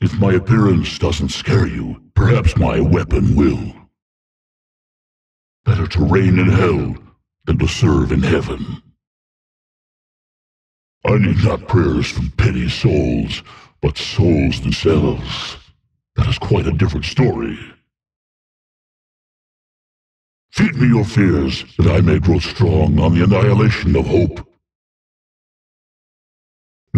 If my appearance doesn't scare you, perhaps my weapon will. Better to reign in hell than to serve in heaven. I need not prayers from petty souls, but souls themselves. That is quite a different story. Feed me your fears, that I may grow strong on the annihilation of hope.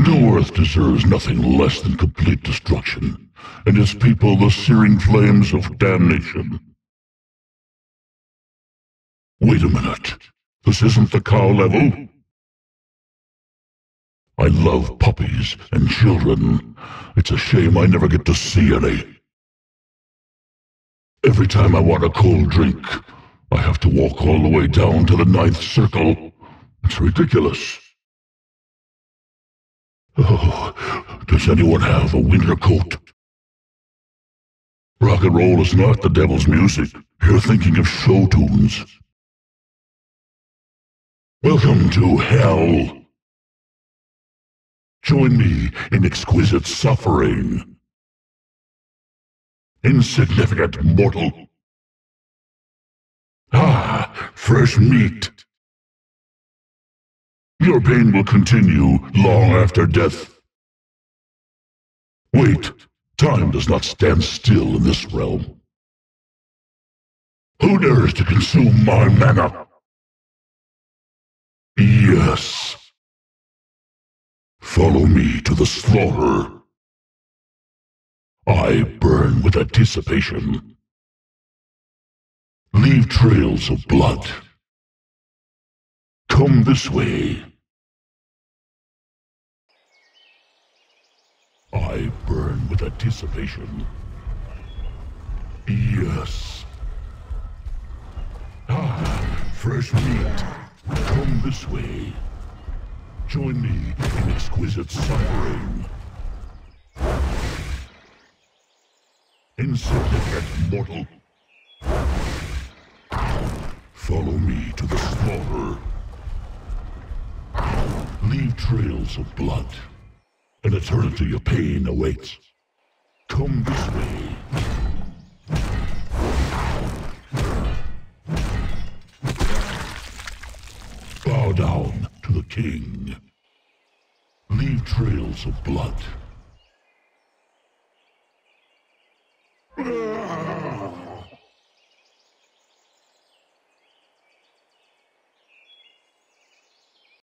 Newerth deserves nothing less than complete destruction, and its people the searing flames of damnation. Wait a minute. This isn't the cow level? I love puppies and children. It's a shame I never get to see any. Every time I want a cold drink, I have to walk all the way down to the ninth circle. It's ridiculous. Oh, does anyone have a winter coat? Rock and roll is not the devil's music. You're thinking of show tunes. Welcome to hell. Join me in exquisite suffering. Insignificant mortal. Ah, fresh meat. Your pain will continue long after death. Wait, time does not stand still in this realm. Who dares to consume my mana? Yes. Follow me to the slaughter. I burn with anticipation. Leave trails of blood. Come this way. I with anticipation. Yes. Ah, fresh meat. Come this way. Join me in exquisite suffering. Insignificant mortal. Follow me to the slaughter. Leave trails of blood. An eternity of pain awaits. Come this way. Bow down to the king. Leave trails of blood.